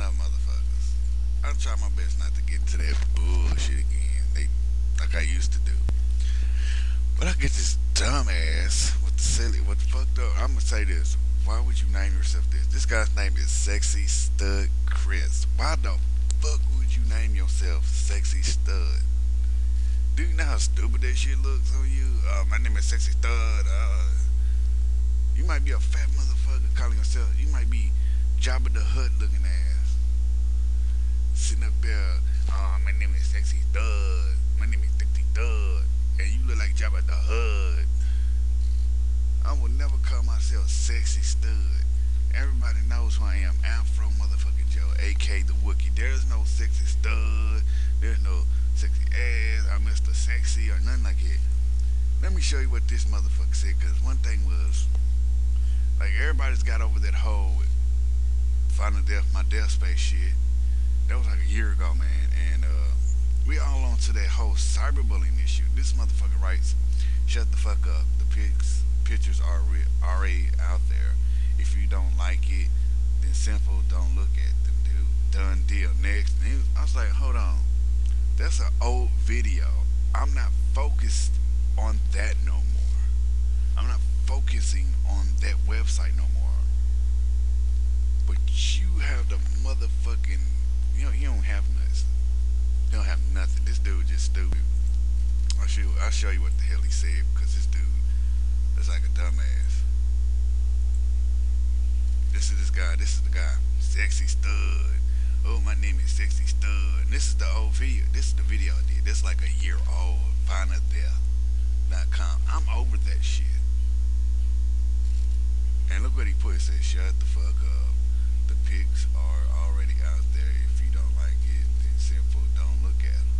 up, motherfuckers. I try my best not to get into that bullshit again. They like I used to do. But I get this dumbass with the silly, what the fucked up. I'm gonna say this. Why would you name yourself this? This guy's name is Sexy Stud Chris. Why the fuck would you name yourself Sexy Stud? Do you know how stupid that shit looks on you? Uh, my name is Sexy Stud. Uh, you might be a fat motherfucker calling yourself. You might be Jabba the Hutt looking ass. Sitting up there, oh, my name is Sexy Stud. My name is Sexy Stud. And you look like Jabba the Hutt. I will never call myself Sexy Stud. Everybody knows who I am. Afro motherfucking Joe, aka the Wookie. There's no sexy stud. There's no sexy ass. I'm Mr. Sexy or nothing like that. Let me show you what this motherfucker said, because one thing was, like, everybody's got over that whole FindADeath, my death space shit. That was like a year ago, man. And uh, we all on to that whole cyberbullying issue. This motherfucker writes, shut the fuck up. The pics, pictures are already out there. If you don't like it, then simple, don't look at them, dude. Done deal. Next. Was, I was like, hold on. That's an old video. I'm not focused on that no more. I'm not focusing on that website no more. But you have the motherfucking, you know, you don't have nuts. You don't have nothing. This dude just stupid. I'll show I'll show you what the hell he said because this dude is like a dumbass. This is this guy. This is the guy. Sexy stud. Oh, my name is Sexy Stud. And this is the old video. This is the video I did. This is like a year old. FindADeath.com. I'm over that shit. And look what he put. It says, shut the fuck up. The pics are already out there. If you don't like it, then simple, don't look at them.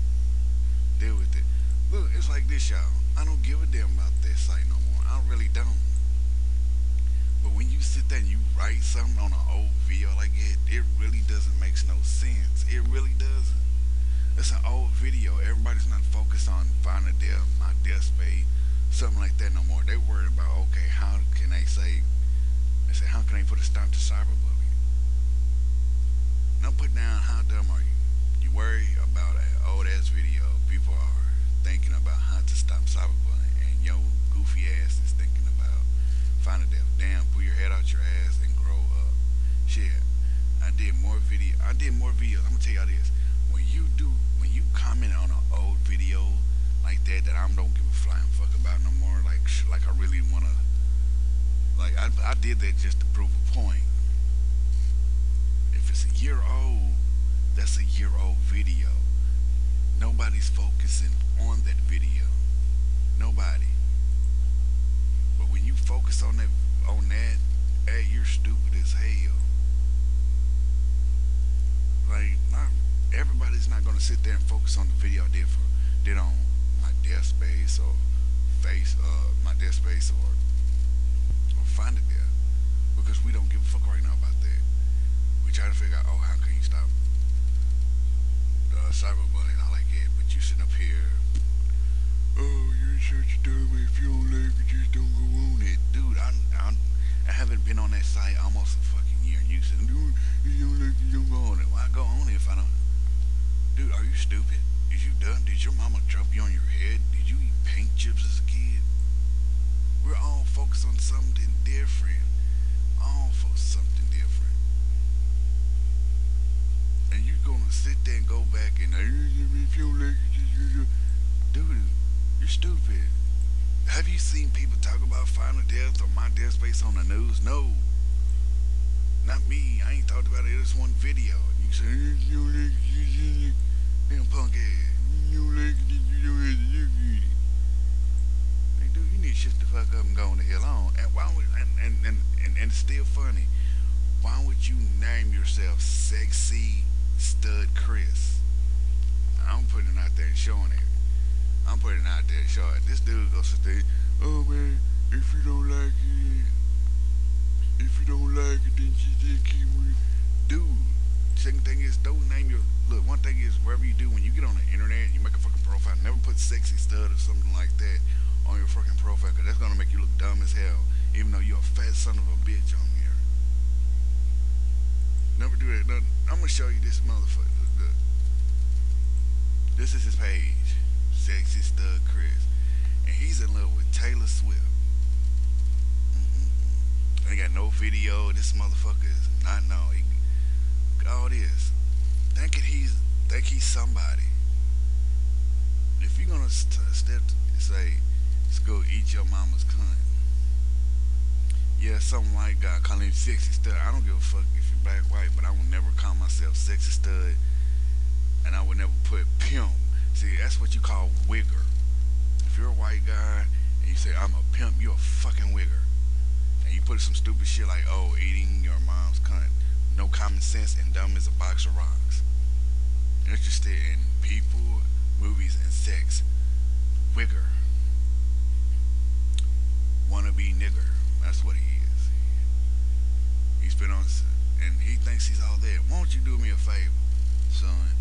Deal with it. Look, it's like this, y'all. I don't give a damn about that site no more. I really don't. But when you sit there and you write something on an old video like it, it really doesn't make no sense. It really doesn't. It's an old video. Everybody's not focused on FindADeath, my death space, something like that no more. They're worried about, okay, how can they say they said, how can they put a stop to cyberbullying? Now put down, how dumb are you? You worry about an old ass video. People are thinking about how to stop cyberbullying, and your goofy ass is thinking about FindADeath. Damn, pull your head out your ass and grow up. Shit, I did more video. I did more videos. I'm gonna tell y'all this. When you do, when you comment on an old video like that, that I don't give a flying fuck about no more. Like, like I really wanna like, I, I did that just to prove a point. It's a year old, that's a year old video. Nobody's focusing on that video. Nobody. But when you focus on that, on that, hey, you're stupid as hell. Like, not everybody's not gonna sit there and focus on the video I did for did on my death space or face, uh, MyDeathSpace or find it there because we don't give a fuck right now about that. We try to figure out, oh, how can you stop uh, cyberbullying all like that? But you sitting up here, oh, you're such a dummy. If you don't like it, just don't go on it, dude. I'm, I'm, I haven't been on that site almost a fucking year, and you said, dude, you don't like it, don't go on it. Why go on it if I don't? Dude, are you stupid? Is you done? Did your mama drop you on your head? Did you eat paint chips as a kid? We're all focused on something different. All for something different. And you're gonna sit there and go back and dude, you're stupid. Have you seen people talk about final death or MyDeathSpace on the news? No. Not me. I ain't talked about it. It's one video. You say, damn punk ass. Like dude, you need to shut the fuck up and go on the hell on. And why would and and, and, and, and it's still funny. Why would you name yourself sexy stud Chris? I'm putting it out there and showing it. I'm putting it out there and showing it. This dude goes to say, oh man, if you don't like it, if you don't like it, then you just keep it. Dude, second thing is, don't name your, look, one thing is, wherever you do, when you get on the internet, you make a fucking profile, never put sexy stud or something like that on your fucking profile because that's going to make you look dumb as hell even though you're a fat son of a bitch. Never do that. No, I'm gonna show you this motherfucker. Look. This is his page, sexy stud Chris, and he's in love with Taylor Swift. Mm-mm-mm. Ain't got no video. This motherfucker is not known. He, all this, thinking he's think he's somebody. If you're gonna st- step say, "Let's go eat your mama's cunt," yeah, some white guy uh, calling him sexy stud. I don't give a fuck if you're black, white, but I will never call myself sexy stud, and I would never put pimp. See, that's what you call wigger. If you're a white guy and you say I'm a pimp, you're a fucking wigger, and you put some stupid shit like, "Oh, eating your mom's cunt." No common sense and dumb as a box of rocks. Interested in people, movies, and sex. Wigger. Wannabe nigger. That's what he is. He's been on, and he thinks he's all there. Why don't you do me a favor, son?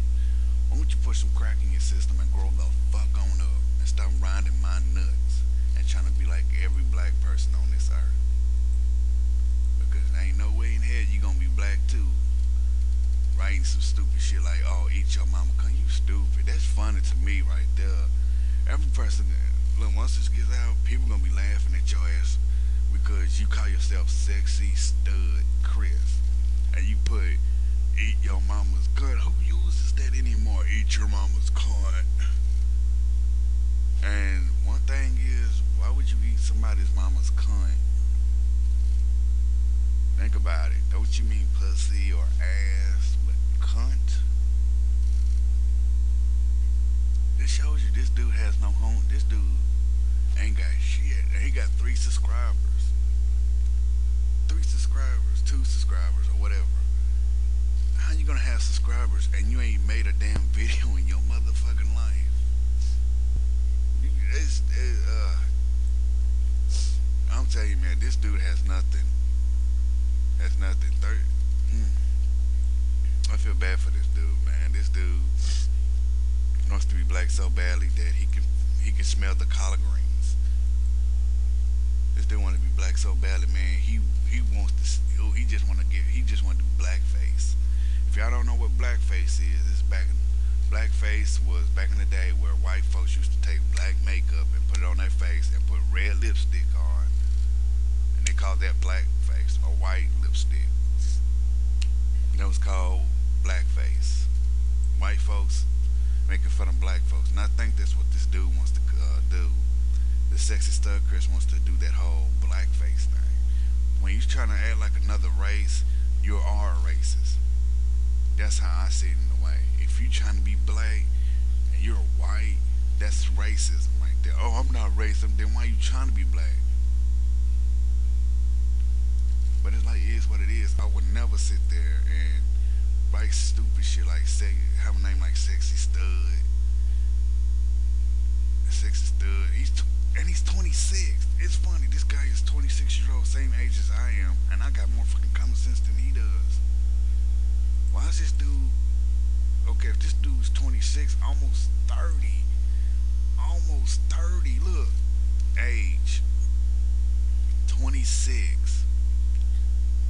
Why don't you put some crack in your system and grow the fuck on up and stop grinding my nuts and trying to be like every black person on this earth? Because there ain't no way in hell you gonna be black too. Writing some stupid shit like, oh, eat your mama. Come, you stupid. That's funny to me right there. Every person, look, once this gets out, people gonna be laughing at your ass because you call yourself sexy stud Chris, and you put eat your mama's gut. Who uses that anymore? Eat your mama's cunt. And one thing is, why would you eat somebody's mama's cunt? Think about it. Don't you mean pussy or ass, but cunt? This shows you this dude has no home. This dude ain't got shit. He got three subscribers three subscribers, two subscribers, or whatever. How you gonna have subscribers and you ain't made a damn video in your motherfucking life? It's, it, uh, I'm telling you, man, this dude has nothing. Has nothing. Third, mm, I feel bad for this dude, man. This dude wants to be black so badly that he can he can smell the collard greens. This dude want to be black so badly, man. He he wants to. He just want to get. He just want to do blackface. If y'all don't know what blackface is, it's back. In, blackface was back in the day where white folks used to take black makeup and put it on their face and put red lipstick on, and they called that blackface or white lipstick. That was called blackface. White folks making fun of black folks, and I think that's what this dude wants to uh, do. The sexy stud Chris wants to do that whole blackface thing when you're trying to act like another race, you are a racist. That's how I see it in a way. If you're trying to be black and you're white, that's racism right there. Oh, I'm not racist. Then why are you trying to be black? But it's like it is what it is. I would never sit there and write stupid shit like say have a name like Sexy Stud. Sexy Stud. He's and he's 26. It's funny. This guy is 26 years old, same age as I am, and I got more fucking common sense than he does. Why is this dude? Okay, if this dude's 26, almost 30, almost 30. Look, age 26.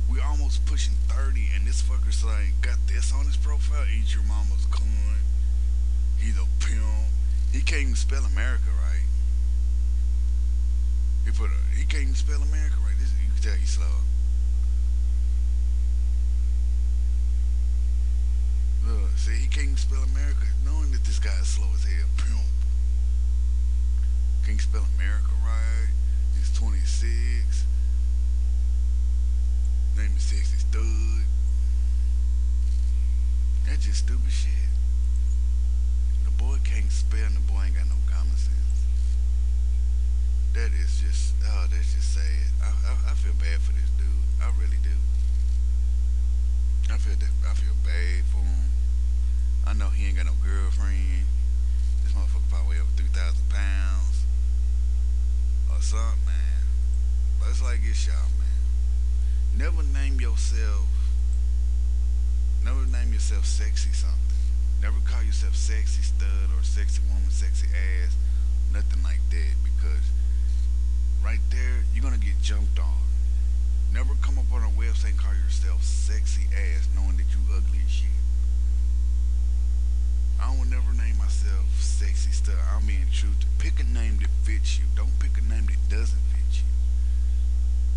We almost pushing 30, and this fucker's like got this on his profile. Eat your mama's cunt. He's a pimp. He can't even spell America right. He put a, he can't even spell America right. This, you can tell he's slow. Look, see, he can't even spell America, knowing that this guy is slow as hell. Pimp. Can't spell America right. He's 26. Name is Sexy Stud. That's just stupid shit. The boy can't spell the boy ain't got no common sense that is just that's just sad. I, I, I feel bad for this dude. I really do. I feel that I feel bad for him. I know he ain't got no girlfriend. This motherfucker probably weigh over three thousand pounds or something, man. But it's like this, y'all, man. Never name yourself. Never name yourself sexy something. Never call yourself sexy stud or sexy woman, sexy ass, nothing like that. Because right there, you're gonna get jumped on. Never come up on a website saying call yourself sexy ass knowing that you ugly as shit. I will never name myself sexy stuff. I mean, truth. Pick a name that fits you. Don't pick a name that doesn't fit you.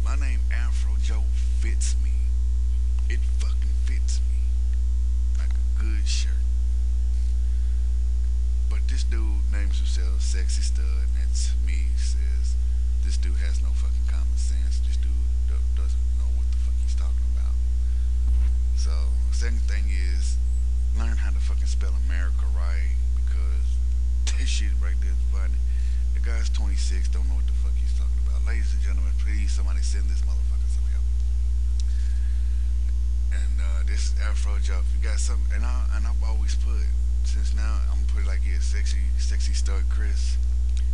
My name Afro Joe fits me. It fucking fits me like a good shirt. But this dude names himself Sexy Stud, and it's me. Says this dude has no fucking common sense. This dude doesn't know what the fuck he's talking about. So, second thing is learn how to fucking spell America right because this shit right there is funny. The guy's 26, don't know what the fuck he's talking about. Ladies and gentlemen, please somebody send this motherfucker some help. And uh, this is Afro. If you got something, and I and I've always put since now I'm gonna put it like it, sexy, sexy stud Chris.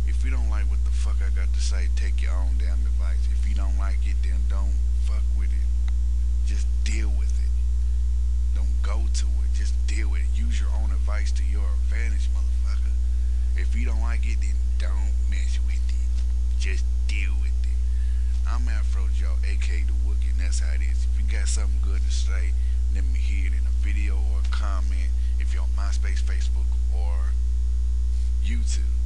If you don't like what the fuck I got to say, take your own damn advice. If you don't like it, then don't fuck with it. Just deal with it. Don't go to it. Just deal with it. Use your own advice to your advantage, motherfucker. If you don't like it, then don't mess with it. Just deal with it. I'm Afro Joe, aka The Wookie, and that's how it is. If you got something good to say, let me hear it in a video or a comment if you're on MySpace, Facebook, or YouTube.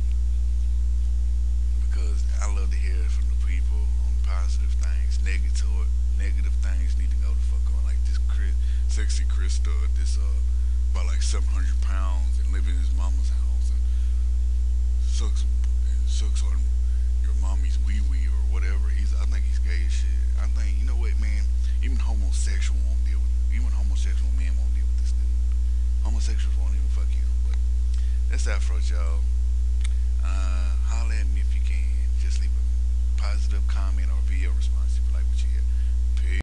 Because I love to hear from the people on positive things. Negative, negative things need to go the fuck on. Like this Chris, sexy stud, this uh, about like 700 pounds and living in his mama's house and sucks and sucks on your mommy's wee wee or whatever. He's, I think he's gay as shit. I think, you know what, man? Even homosexual won't deal with. Even homosexual men won't deal with this dude. Homosexuals won't even fuck him. But that's Afro Joe. Uh, holler at me if you can. Just leave a positive comment or video response if you like what you hear.